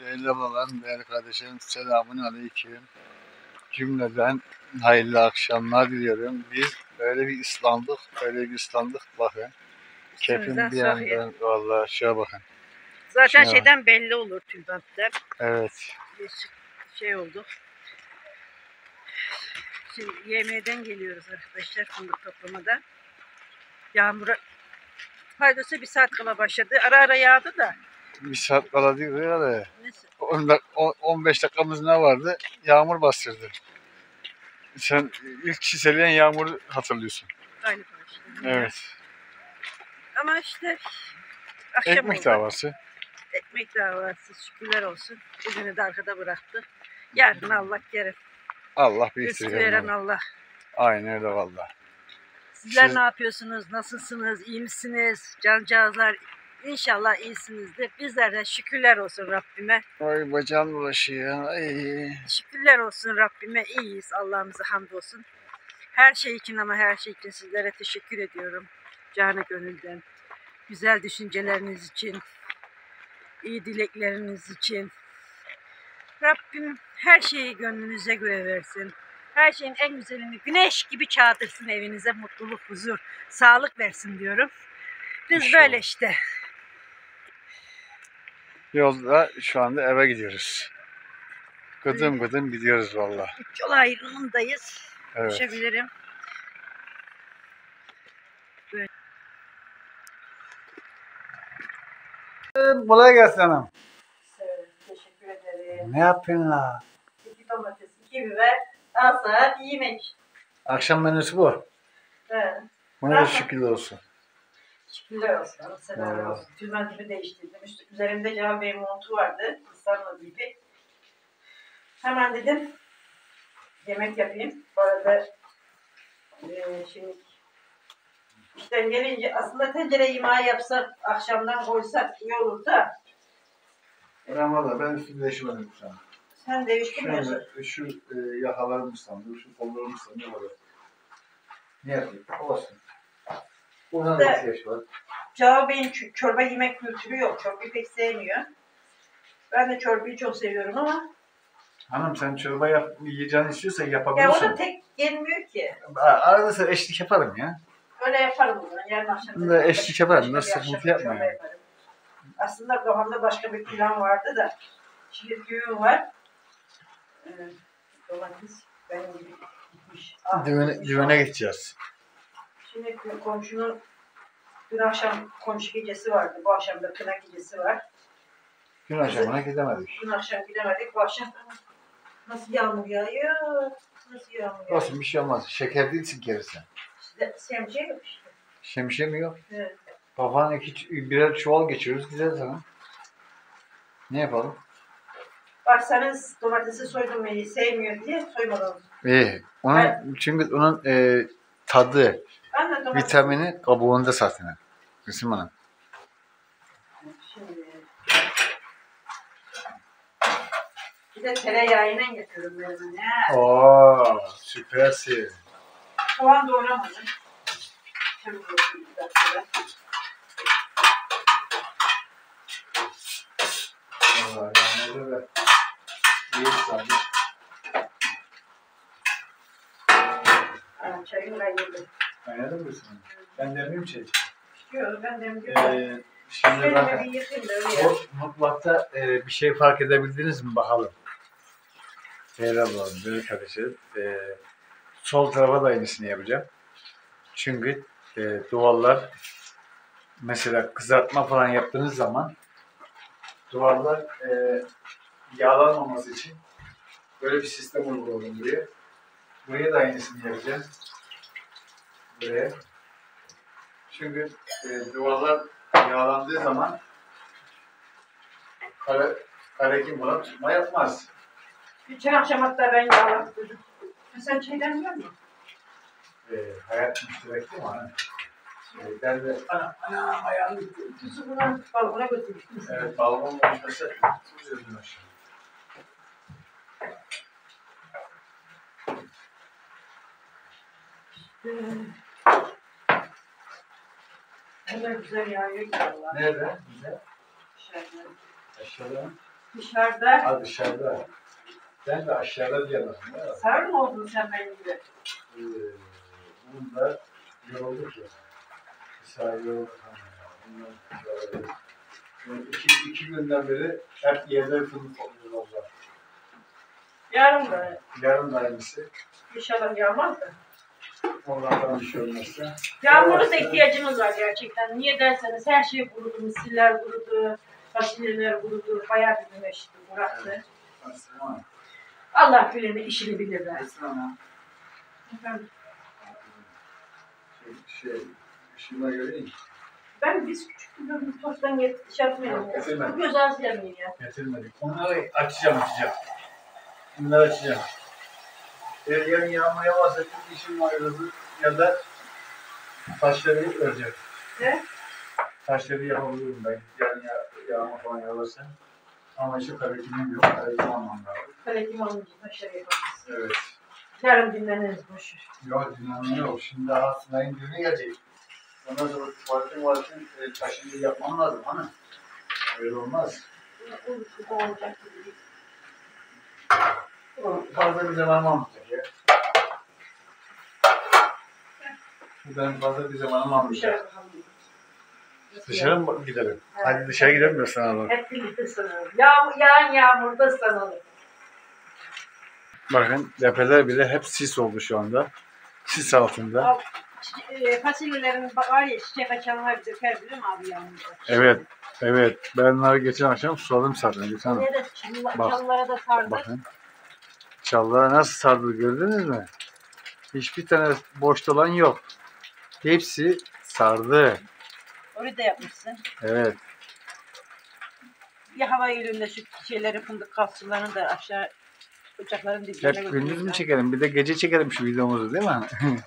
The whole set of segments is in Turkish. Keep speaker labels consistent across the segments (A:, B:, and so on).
A: Değerli babam, değerli kardeşlerim, selamun aleyküm. Cümleden hayırlı akşamlar diliyorum. Biz böyle bir ıslandık, böyle bir ıslandık bakın. Kefim bir
B: soğuyor.
A: anda, vallahi şuna bakın.
B: Zaten
A: Şuna bak.
B: şeyden belli olur tülbentten.
A: Evet,
B: Bir şey oldu. Şimdi yemeğden geliyoruz arkadaşlar fındık toplamada. Yağmura faydası bir saat kala başladı. Ara ara yağdı da.
A: Bir saat kala değil ya da
B: Neyse.
A: 10 dak- on- 15 dakikamız ne vardı? Yağmur bastırdı. Sen ilk çiseleyen yağmuru hatırlıyorsun.
B: Aynı başladı.
A: Evet.
B: Ama işte akşam
A: Ekmek
B: oldu.
A: davası.
B: Ekmek davası şükürler olsun. Bugünü de arkada bıraktı. Yarın Allah kerim.
A: Allah bir
B: Rızkı veren Allah.
A: Aynen öyle valla.
B: Sizler
A: Siz-
B: ne yapıyorsunuz? Nasılsınız? İyi misiniz? Cancağızlar İnşallah iyisinizdir. Bizler de şükürler olsun Rabbime.
A: Ay bacağım bulaşıyor. Ay.
B: Şükürler olsun Rabbime. iyiyiz. Allah'ımıza hamdolsun. Her şey için ama her şey için sizlere teşekkür ediyorum. Canı gönülden. Güzel düşünceleriniz için. iyi dilekleriniz için. Rabbim her şeyi gönlünüze göre versin. Her şeyin en güzelini güneş gibi çağdırsın evinize. Mutluluk, huzur, sağlık versin diyorum. Biz böyle işte.
A: Yolda şu anda eve gidiyoruz. Gıdım gıdım gidiyoruz valla.
B: Yol ayrımındayız.
A: Evet.
B: Konuşabilirim.
A: Kolay gelsin hanım.
B: Teşekkür ederim.
A: Ne yapıyorsun la?
B: İki domates, iki biber, az saat yemek.
A: Akşam menüsü bu.
B: Evet.
A: Buna da şükürler olsun.
B: Şükürler olsun. Selam olsun. Tülmentimi değiştirdim. İşte üzerimde Can Bey'in montu vardı. Islanma gibi. Hemen dedim yemek yapayım. Bu arada eee şimdi işten gelince aslında tencere yemeği yapsak akşamdan koysak iyi olur da
A: Ben valla ben üstü değişmedim şu an.
B: sen değiştirmiyorsun.
A: Şöyle şu e, yakalarım ıslandı, şu kollarım ıslandı. Böyle. Ne yapayım? Olsun. Buna da
B: Evet.
A: ihtiyaç var.
B: Cevap Bey'in çorba yemek kültürü yok. Çorbayı pek sevmiyor. Ben de çorbayı çok seviyorum ama
A: Hanım sen çorba yap, yiyeceğini istiyorsan
B: ya o
A: yapabilirsin.
B: da tek gelmiyor ki.
A: Arada sıra eşlik yaparım ya.
B: Öyle yaparım bunu. Yarın akşam.
A: Da eşlik yaparım,
B: Başka
A: nasıl
B: bir
A: sıkıntı
B: akşam
A: yapma
B: çorba
A: yani.
B: yaparım. Aslında kafamda başka bir plan vardı da. Şimdi düğün var. Ee, domates benim gibi gitmiş. Ah,
A: Düğüne,
B: gitmiş.
A: düğüne gideceğiz.
B: Şimdi komşunun dün akşam komşu gecesi vardı. Bu akşam da kına gecesi var.
A: Gün akşamına gidemedik.
B: Dün akşam gidemedik. Bu akşam nasıl yağmur yağıyor? Nasıl yağmur yağıyor?
A: Olsun bir şey olmaz. Şeker değilsin gerisi.
B: İşte semçe yok işte.
A: Şemsiye mi yok?
B: Evet.
A: Babanın iki, birer çuval geçiyoruz. Güzel sana. Ne yapalım?
B: Baksanız domatesi soydum beni sevmiyor diye soymadım.
A: İyi. Onun, çünkü onun e, tadı,
B: Ben.
A: Vitamini kabuğunda zaten. Kızım Hanım.
B: Bir de tereyağıyla yapıyorum ben ya.
A: Oo, süpersin.
B: Soğan doğramadım. Şöyle bakayım bir dakika.
A: Vallahi öyle de iyi.
B: Ha, çayını ben yedim.
A: Anladın mı sen? Ben demeyeyim şey.
B: Yok ben demliyorum.
A: Ee, şimdi
B: yap.
A: O mutfakta e, bir şey fark edebildiniz mi bakalım. Merhaba büyük kardeşim. E, sol tarafa da aynısını yapacağım. Çünkü e, duvarlar mesela kızartma falan yaptığınız zaman duvarlar e, yağlanmaması için böyle bir sistem uyguladım buraya. Buraya da aynısını yapacağım. Buraya. Çünkü e, duvarlar yağlandığı zaman kare, karekim falan tutma yapmaz.
B: Geçen akşam hatta ben yağlattım. Sen çaydan biliyor musun?
A: E, hayat müşterek değil mi? Hani? E, ben de ana, ana ayağını
B: Tuzu buradan balkona götürmüştüm.
A: Evet, balkon olmasa tutuyorsun aşağı.
B: Ne kadar güzel yağıyor ki.
A: Nerede? Bize?
B: Dışarıda.
A: Aşağıda?
B: Dışarıda.
A: Ha dışarıda. Sen de aşağıda mi?
B: Sağır mı oldun sen benim gibi?
A: Ee, Bunda yorulduk ya. Sahibi yorulduk. Bundan böyle. Yani iki, iki günden beri hep yerde fındık topluyoruz orada.
B: Yarın da
A: Yarın da aynısı.
B: inşallah yağmaz da.
A: Onlardan bir şey olmazsa.
B: Yağmura da ihtiyacımız var gerçekten. Niye derseniz her şey kurudu, misiller kurudu, fasulyeler kurudu, bayağı bir güneş bıraktı.
A: Aslında
B: Allah bilir işini.
A: Aslında
B: Efendim,
A: şey, şey, işime göreyim.
B: Ben biz küçük bir tosttan yet- şey yapmayalım. Göz ağzı yemeyin ya.
A: Getirmedik. Onları açacağım açacağım. Bunları açacağım. Eğer yarın yağmur yağarsa çok işim var ya da- ya da taşları öreceğim.
B: Ne?
A: Taşları yapabilirim ben. Yarın ya, yağmur falan yağarsa. Ama şu karakterim yok. Karakterim almam lazım.
B: Kalekim alınca aşağı yaparız.
A: Evet.
B: Yarın dinleniriz boş. ver.
A: Yok dinlenme yok. Şimdi daha sınavın günü gelecek. Ondan sonra tuvaletin valetin e, taşını yapman lazım. Hani? Öyle olmaz.
B: Uykuda olacak gibi değil.
A: Fazla bir zaman almayacak ya. Bu benim fazla bir zaman almayacak.
B: Dışarı
A: mı gidelim?
B: Evet.
A: Hadi dışarı gidelim de sana
B: Hep birlikte ısınalım. Yağmur, yağan yağmurda ısınalım.
A: Bakın tepeler bile hep sis oldu şu anda. Sis altında.
B: Al, çiçe- e, fasulyelerin var ya çiçek açanlar döker biliyor musun abi yağmurda?
A: Evet. Evet. Ben onları geçen akşam suladım zaten. Geçen Bak.
B: çalılara da sardık.
A: Bakın. Çalılara nasıl sardı gördünüz mü? Hiçbir tane boş olan yok. Hepsi sardı.
B: Orayı da yapmışsın.
A: Evet.
B: Bir hava yürüyünde şu şeyleri fındık kapsularını da aşağı ocakların dibine
A: Hep gündüz mü çekelim? Bir de gece çekelim şu videomuzu değil mi?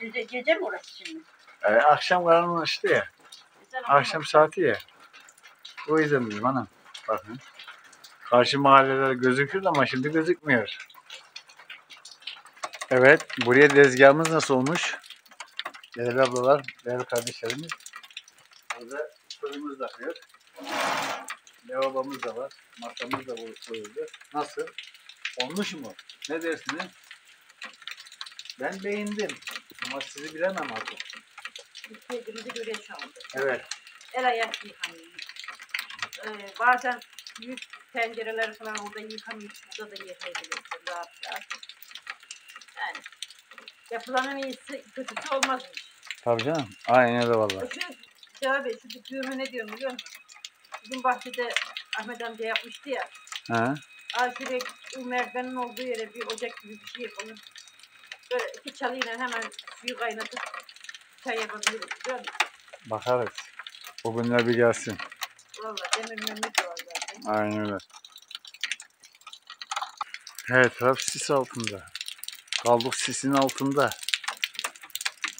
B: Gece, gece mi orası şimdi?
A: Ee, akşam karanlıklaştı ya.
B: Güzel ama
A: Akşam saati ya. O yüzden dedim hanım. Bakın. Karşı mahalleler gözükür ama şimdi gözükmüyor. Evet. Buraya tezgahımız nasıl olmuş? Değerli ablalar, değerli kardeşlerimiz. Burada fırınımız da akıyor. Lavabomuz da var. Masamız da koyuldu. Nasıl? Olmuş mu? Ne dersiniz? Ben beğendim. Ama sizi bilemem artık.
B: Görüyor şu anda.
A: Evet.
B: El ayak yıkanıyor. Ee, bazen büyük tencereleri falan orada yıkamayıp burada da yıkayabilirsin rahat rahat. Yani yapılanın iyisi kötüsü olmazmış.
A: Tabii canım. Aynen öyle valla.
B: Şu Cevap şu düğümü ne diyorum biliyor musun? Bizim bahçede Ahmet amca yapmıştı ya.
A: Ha?
B: Akire o merdivenin olduğu yere bir ocak gibi bir şey yapalım. Böyle iki çalıyla hemen suyu kaynatıp çay yapabiliriz biliyor musun?
A: Bakarız. O günler bir gelsin.
B: Valla demir zaten.
A: Aynen öyle. Evet, taraf sis altında. Kaldık sisin altında.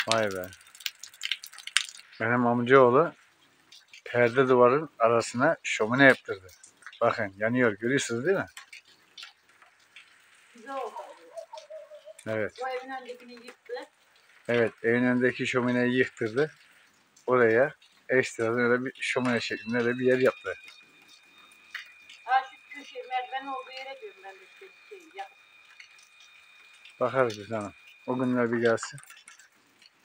A: Vay be. Benim amcaoğlu perde duvarın arasına şömine yaptırdı. Bakın yanıyor. Görüyorsunuz değil mi?
B: Güzel oldu.
A: Evet.
B: O evin önündekini yıktı.
A: Evet. Evin önündeki şömineyi yıktırdı. Oraya ekstradan öyle bir şömine şeklinde öyle bir yer yaptı.
B: Ha şu köşe merdivenin olduğu yere diyorum ben de işte şey yap.
A: Bakarız biz hanım. O günler bir gelsin.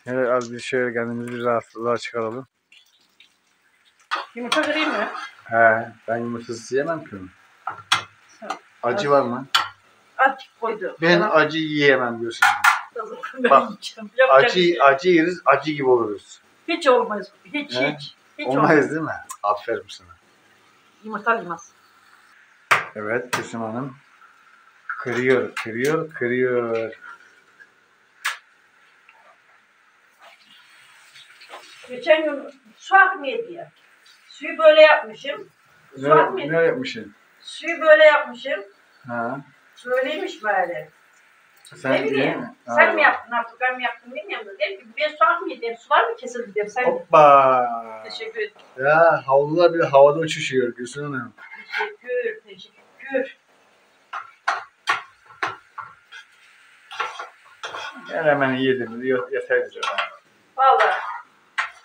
A: Hele az bir şöyle kendimizi bir rahatlığa çıkaralım.
B: Yumurta kırayım mı?
A: He, ben yumurtasız yemem ki onu. Acı var mı?
B: Azıcık koydu.
A: Ben acı yiyemem diyorsun.
B: ben
A: Bak,
B: yiyeceğim. Yapacak bir
A: Acı
B: şey yok.
A: acı yeriz, acı gibi oluruz.
B: Hiç olmaz. Hiç
A: He?
B: hiç. Hiç olmaz.
A: Olmaz değil mi? Aferin sana.
B: Yumurta olmaz.
A: Evet, Gülsüm Hanım. Kırıyor, kırıyor, kırıyor.
B: Geçen gün su akmıyor diye. Suyu böyle yapmışım. Su
A: Ne,
B: akmıyor.
A: ne yapmışsın?
B: Suyu böyle yapmışım.
A: Ha?
B: Böyleymiş böyle.
A: Sen
B: ne bileyim.
A: mi?
B: Sen mi yaptın artık ben mi yaptım bilmiyorum da. Dedim ki ben su akmıyor dedim. Sular mı kesildi dedim. Sen
A: Hoppa!
B: Teşekkür.
A: Ya havlular bile havada uçuşuyor Gülsüm Hanım.
B: Teşekkür. Teşekkür.
A: Ben hemen yedim, yeter bize.
B: Vallahi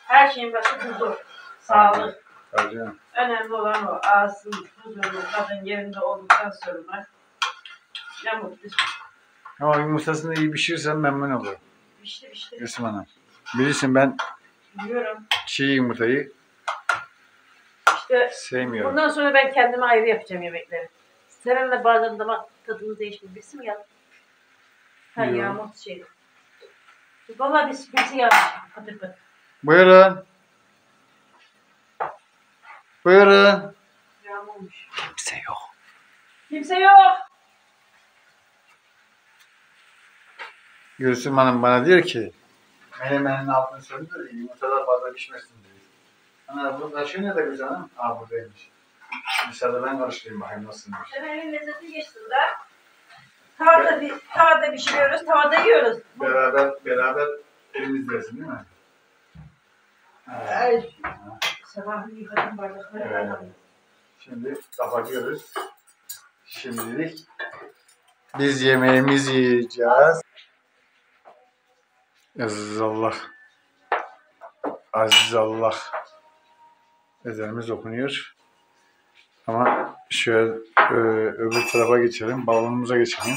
B: her şeyin başı huzur. Sağlık.
A: Tabii canım.
B: Önemli olan o ağzın huzurlu kadın yerinde olduktan sonra ne mutlu.
A: Ama yumurtasını iyi pişirirsen memnun olurum.
B: Pişti pişti.
A: Gülsüm Hanım. Bilirsin ben
B: Biliyorum.
A: çiğ yumurtayı
B: İşte
A: sevmiyorum.
B: bundan sonra ben kendime ayrı yapacağım yemekleri. Seninle bazen tadımız değişti. Birisi mi geldi? Ha
A: Yok.
B: yağmur şeydi. Valla biz birisi gelmiş. Patır patır.
A: Buyurun. Buyurun.
B: Yağmurmuş.
A: Kimse yok.
B: Kimse yok.
A: Gülsüm Hanım bana diyor ki menemenin altını söndür yumurtalar fazla pişmesin diyor. Ana bu taşı ne de güzel hanım? Aa buradaymış. Dışarıda ben karıştırayım bakayım nasılmış.
B: Senin lezzeti geçti de. Tavada, bir, tavada pişiriyoruz, tavada yiyoruz.
A: Beraber beraber elimiz versin değil mi? Evet.
B: Ay, sabahın yıkadım bardakları.
A: Evet.
B: Evet.
A: Şimdi kapatıyoruz. Şimdilik biz yemeğimizi yiyeceğiz. Aziz Allah. Aziz Allah. Ezanımız okunuyor. Ama şöyle e, öbür tarafa geçelim. Balonumuza geçelim.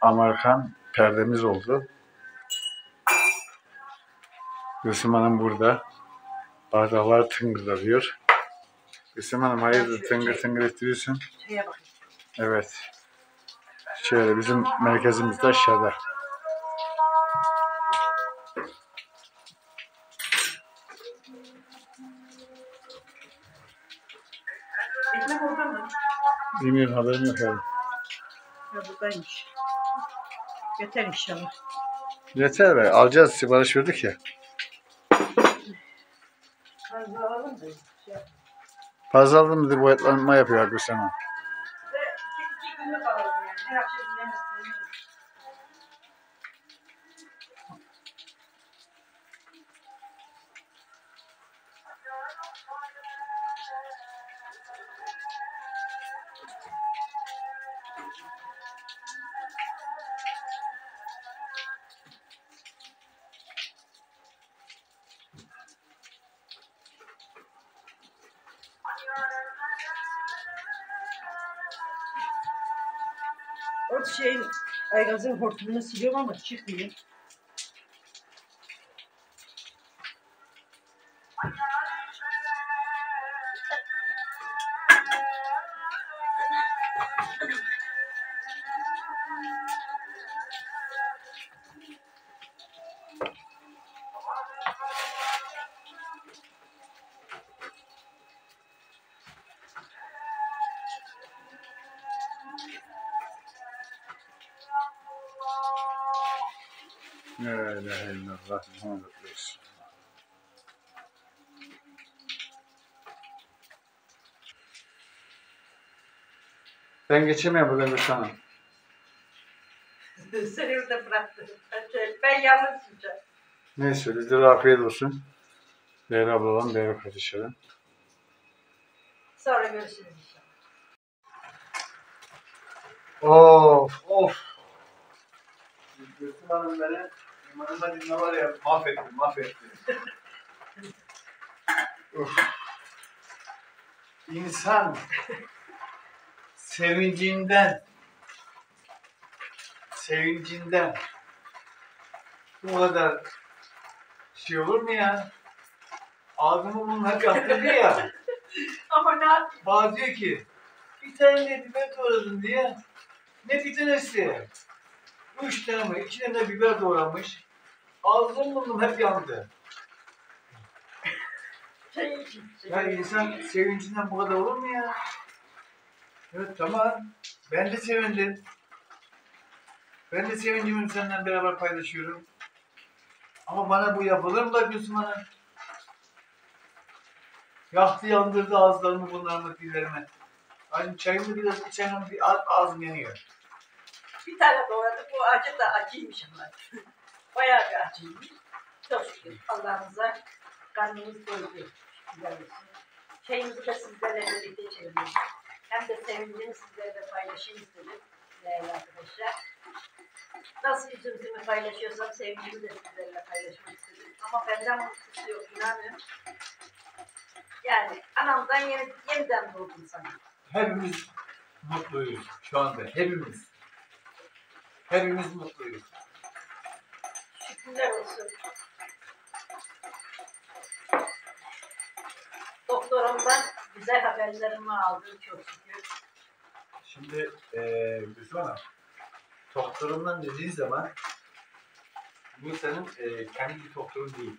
A: Amerikan perdemiz oldu. Gülsüm Hanım burada. Bardaklar tıngırdanıyor. Gülsüm Hanım hayırdır tıngır tıngır ettiriyorsun. Evet. Şöyle bizim merkezimiz de aşağıda. Bilmiyorum haberim yok abi.
B: Ya buradaymış. Yeter inşallah.
A: Yeter be alacağız sipariş verdik ya.
B: Fazla alalım da.
A: Fazla aldım dedi boyatlanma yapıyor Gülsüm Hanım.
B: O şeyin aygazın hortumunu siliyorum ama çıkmıyor.
A: İlahe illallah Muhammed Resulullah. Ben geçemiyorum burada Hanım.
B: Seni burada bıraktım. Ben, yalnız yiyeceğim.
A: Neyse bizlere afiyet olsun. Değerli ablalarım, değerli kardeşlerim.
B: Sonra görüşürüz inşallah.
A: Of of. Gülsüm Hanım beni limanıma dinle var ya mahvetti mahvetti. Uf. İnsan sevincinden sevincinden bu kadar şey olur mu ya? Ağzımı bunlar yaptırdı ya.
B: Ama ne yapayım?
A: Bana diyor ki bir tane de biber doğradın diye. Ne bir tanesi? Üç tane mi? İki tane de biber doğramış. Ağzım burnum hep yandı.
B: Şey. Şey
A: Ya insan sevincinden bu kadar olur mu ya? Evet tamam. Ben de sevindim. Ben de sevincimi seninle beraber paylaşıyorum. Ama bana bu yapılır mı da Gülsüm Hanım? Yaktı yandırdı ağızlarımı bunlarımı dillerimi. Hani çayımı biraz içerim bir ağ- ağzım yanıyor.
B: Bir tane doğradık. Bu acı da acıymış ama. Bayağı bir acıymış. Çok şükür Allah'ımıza karnımız doydu. Olsun. Çayımızı da sizlerle birlikte dedik. Hem de sevincini sizlerle paylaşayım istedim. Değerli arkadaşlar. Nasıl üzüntümü paylaşıyorsam sevincimi de sizlerle paylaşmak istedim. Ama benden mutlusu yok inanın. Yani anamdan yeni, yeniden doğdum sana.
A: Hepimiz mutluyuz şu anda. Hepimiz. Hepimiz mutluyuz.
B: Olsun. Doktorumdan güzel haberlerimi aldım çok şükür.
A: Şimdi eee Gülsüm Hanım, doktorundan dediğin zaman bu senin eee kendi bir doktorun değil.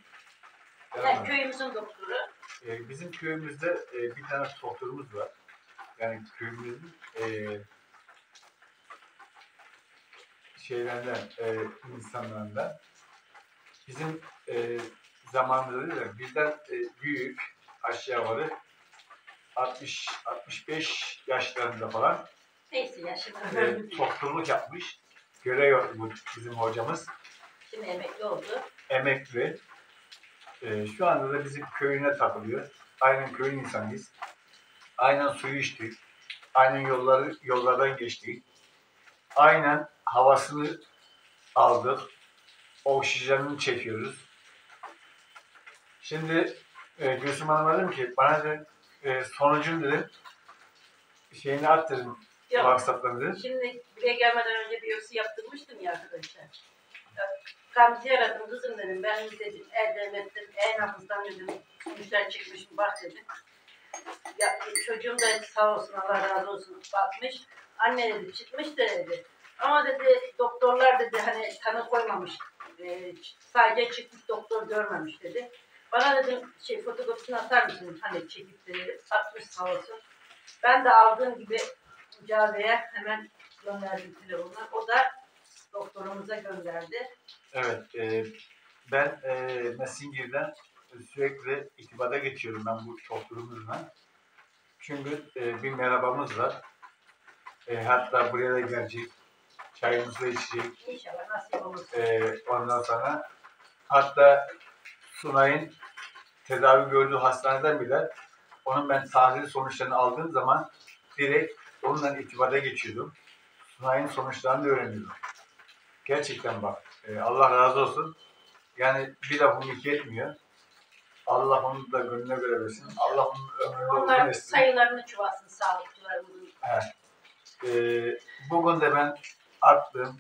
B: Yani
A: mı?
B: köyümüzün doktoru.
A: Eee, bizim köyümüzde eee, bir tane doktorumuz var. Yani köyümüzün eee şeylerden, eee insanlarından. Bizim eee zamanında de bizden eee, büyük aşağı yukarı 60 65 yaşlarında falan
B: Neyse yaşım
A: e, doktorluk yapmış. Görev bu bizim hocamız.
B: Şimdi emekli oldu.
A: Emekli. E, şu anda da bizim köyüne takılıyor. Aynen köyün insanıyız. Aynen suyu içtik. Aynen yolları yollardan geçtik. Aynen havasını aldık. Oksijenini çekiyoruz. Şimdi e, Gülsüm Hanım'a dedim ki bana de, e, sonucun dedim şeyini at dedim.
B: Yok.
A: WhatsApp'tan dedim.
B: Şimdi buraya gelmeden önce biyopsi yaptırmıştım ya arkadaşlar. Gamze'yi aradım kızım dedim. Ben dedim E-Devlet'ten, E-Nabız'dan dedim. Sonuçlar çıkmış mı bak dedim. Ya, çocuğum da sağ olsun Allah razı olsun bakmış. Anne dedi çıkmış da dedi. Ama dedi doktorlar dedi hani tanı koymamış. Ee, sadece çıkmış doktor görmemiş dedi. Bana dedim şey fotokopisini atar mısın hani çekip de dedim. Atmış sağ olsun. Ben de aldığım gibi Cave'ye hemen gönderdim telefonu. O da doktorumuza gönderdi.
A: Evet, e, ben e, Messenger'den sürekli itibada geçiyorum ben bu doktorumuzla. Çünkü e, bir merhabamız var. E, hatta buraya da gelecek. Çayımızı içecek.
B: İnşallah nasip olur.
A: E, ondan sonra hatta Sunay'ın tedavi gördüğü hastaneden bile onun ben tahlil sonuçlarını aldığım zaman direkt onunla itibada geçiyordum. Sunay'ın sonuçlarını öğreniyordum. Gerçekten bak e, Allah razı olsun. Yani bir lafım iki etmiyor. Allah onu da gönlüne göre versin. Allah onun ömrünü uzun
B: Onlar
A: etsin.
B: sayılarını çuvasın sağlıkçılarımızın.
A: Evet. Ee, bugün de ben attım.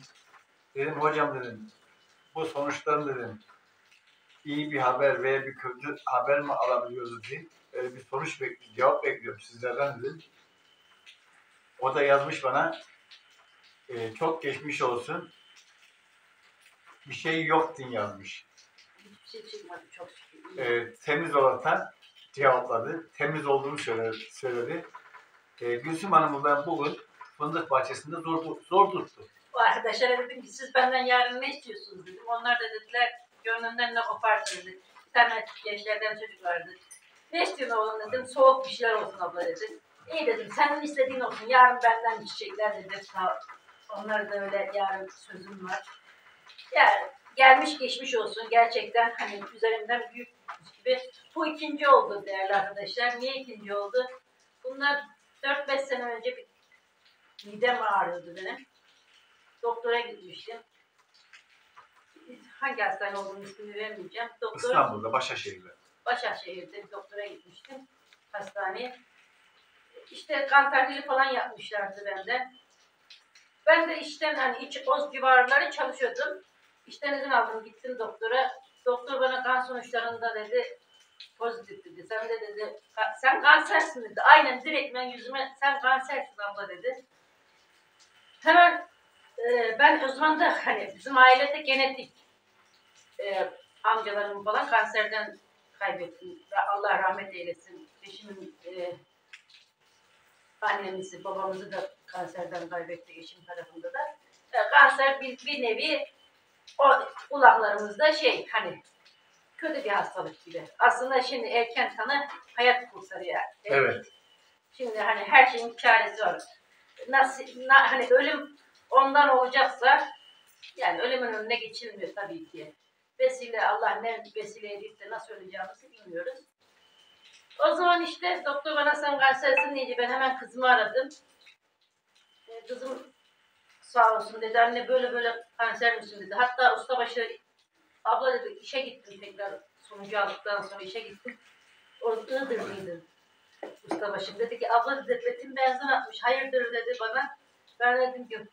A: Dedim hocam dedim bu sonuçtan dedim iyi bir haber veya bir kötü haber mi alabiliyoruz diye öyle bir sonuç bekliyorum, cevap bekliyorum sizlerden dedim. O da yazmış bana "Ee, çok geçmiş olsun. Bir şey yok din yazmış.
B: Hiçbir şey çıkmadı çok şükür. İyi.
A: Ee, temiz olaraktan cevapladı. Temiz olduğunu söyledi. söyledi. Ee, Gülsüm Hanım'ı ben bugün fındık bahçesinde zor, zor tuttu.
B: O arkadaşlara dedim ki siz benden yarın ne istiyorsunuz dedim. Onlar da dediler gönlünden ne koparsın dedi. Bir tane gençlerden çocuk vardı. Ne istiyorsun oğlum dedim. Soğuk bir şeyler olsun abla dedi. İyi dedim senin istediğin olsun. Yarın benden içecekler dedi. Sağ ol. Onlar da öyle yarın sözüm var. Yani gelmiş geçmiş olsun. Gerçekten hani üzerimden büyük bir gibi. Bu ikinci oldu değerli arkadaşlar. Niye ikinci oldu? Bunlar 4-5 sene önce bir midem ağrıyordu benim. Doktora gitmiştim. Hangi hastane olduğunu ismini vermeyeceğim. Doktor
A: İstanbul'da, Başakşehir'de.
B: Başakşehir'de doktora gitmiştim. Hastaneye. İşte kan tahlili falan yapmışlardı bende. Ben de işten hani iç oz civarları çalışıyordum. İşten izin aldım gittim doktora. Doktor bana kan sonuçlarında dedi pozitif dedi. Sen de dedi "ka- sen kansersin dedi. Aynen direktmen yüzüme sen kansersin abla dedi. Ben o zaman da hani bizim ailede genetik e, amcalarım falan kanserden kaybettim. Allah rahmet eylesin. Eşimin e, annemizi, babamızı da kanserden kaybettik eşim tarafında da. E, kanser bir, bir nevi o kulaklarımızda şey hani kötü bir hastalık gibi. Aslında şimdi erken tanı hayat kurtarıyor.
A: Evet.
B: Şimdi hani her şeyin çaresi var. Nasıl, na- hani ölüm ondan olacaksa yani ölümün önüne geçilmiyor tabii ki. Vesile Allah ne vesile edip de nasıl öleceğimizi bilmiyoruz. O zaman işte doktor bana sen kansersin deyince ben hemen kızımı aradım. E, kızım sağ olsun dedi anne böyle böyle kanser misin dedi. Hatta ustabaşı abla dedi işe gittim tekrar sonucu aldıktan sonra işe gittim. O Iğdırlıydı. Ustabaşım dedi ki abla dedi Metin benzin atmış. Hayırdır dedi bana. Ben dedim ki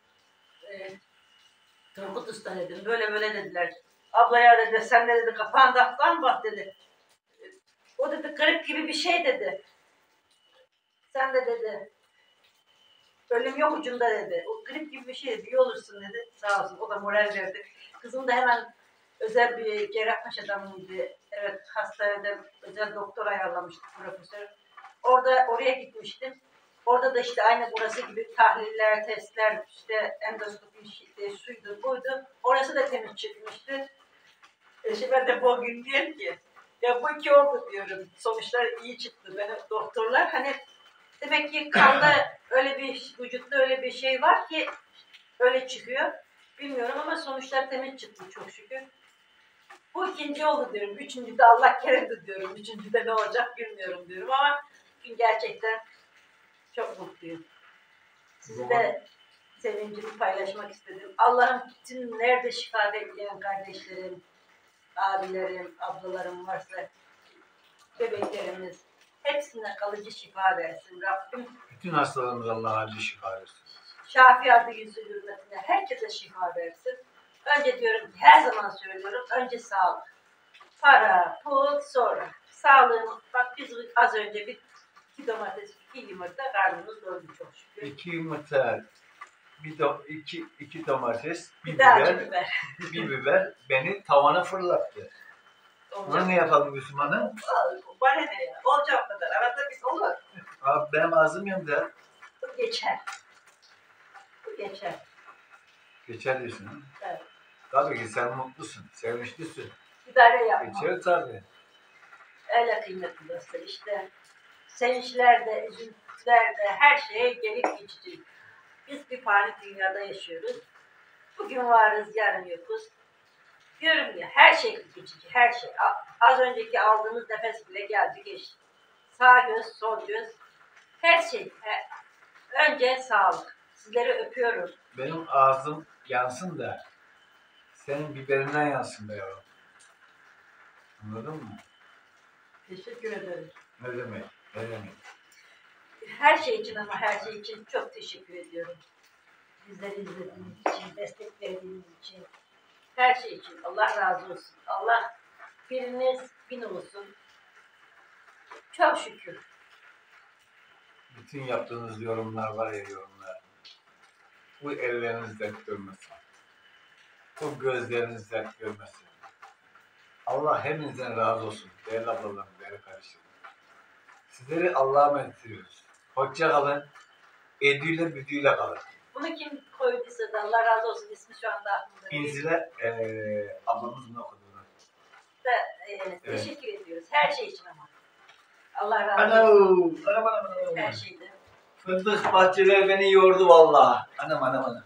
B: e, Turgut Usta dedim. Böyle böyle dediler. Ablaya dedi sen de dedi kapağından bak dedi. O dedi garip gibi bir şey dedi. Sen de dedi ölüm yok ucunda dedi. O grip gibi bir şey. İyi olursun dedi. Sağ olsun. O da moral verdi. Kızım da hemen özel bir cerrahpaş adamıydı. Evet hastanede özel doktor ayarlamıştı profesör. Orada oraya gitmiştim. Orada da işte aynı burası gibi tahliller, testler, işte endoskopi, işte, şuydu, buydu. Orası da temiz çıkmıştı. E şimdi ben de bu gün diyorum ki, ya bu iki oldu diyorum. Sonuçlar iyi çıktı. Benim doktorlar hani demek ki kanda öyle bir, vücutta öyle bir şey var ki öyle çıkıyor. Bilmiyorum ama sonuçlar temiz çıktı çok şükür. Bu ikinci oldu diyorum. Üçüncü de Allah kerimdi diyorum. Üçüncü de ne olacak bilmiyorum diyorum ama bugün gerçekten çok mutluyum. Sizi de sevincimi paylaşmak istedim. Allah'ım bütün nerede şifa bekleyen kardeşlerim, abilerim, ablalarım varsa bebeklerimiz hepsine kalıcı şifa versin. Rabbim
A: Bütün hastalarımız Allah'a acı şifa versin.
B: Şafi adı yüzü hürmetine herkese şifa versin. Önce diyorum her zaman söylüyorum önce sağlık. Para, pul sonra. Sağlığım bak biz az önce bir iki domates, iki yumurta karnımız doydu çok şükür.
A: İki yumurta, bir do, iki, iki domates, bir,
B: Bir
A: biber,
B: biber.
A: bir biber beni tavana fırlattı. Bunu
B: Olacak.
A: ne yapalım Müslümanım?
B: Bana ne ya? Olacak kadar. Arada bir olur.
A: Abi benim ağzım yandı.
B: Bu geçer. Bu geçer.
A: Geçer diyorsun. ha?
B: Evet.
A: Tabii ki sen mutlusun, sevinçlisin.
B: İdare yapma.
A: Geçer tabii.
B: Öyle kıymetli dostlar işte. Sevinçlerde, üzüntülerde her şeye gelip geçici. Biz bir fani dünyada yaşıyoruz. Bugün varız, yarın yokuz. Diyorum ya her şey geçici, her şey. Az önceki aldığımız nefes bile geldi geçti. Sağ göz, sol göz, her şey. Önce sağlık. Sizleri öpüyorum.
A: Benim ağzım yansın da senin biberinden yansın be yavrum. Anladın mı?
B: Teşekkür ederim.
A: Ne demek?
B: Her şey için ama her şey için çok teşekkür ediyorum. Bizleri izlediğiniz için, destek verdiğiniz için, her şey için Allah razı olsun. Allah biriniz bin olsun. Çok şükür.
A: Bütün yaptığınız yorumlar var ya yorumlar. Bu elleriniz dert görmesin. Bu gözleriniz dert görmesin. Allah hepinizden razı olsun. Değerli ablalarım, değerli kardeşlerim. Sizleri Allah'a emanet ediyoruz. Hoşça kalın. Edüyle büdüyle kalın.
B: Bunu kim koyduysa da Allah razı olsun ismi şu anda aklımda değil.
A: İnzile eee ablamız ne okudu?
B: Da, e, teşekkür ediyoruz. Her şey için ama. Allah razı
A: Ana,
B: olsun.
A: anam anam anam.
B: Her şeyde.
A: Fındık bahçeler beni yordu vallahi. Anam anam anam.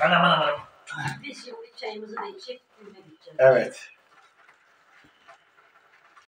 A: Anam anam anam.
B: Biz şimdi çayımızı da içip gününe gideceğiz.
A: Evet.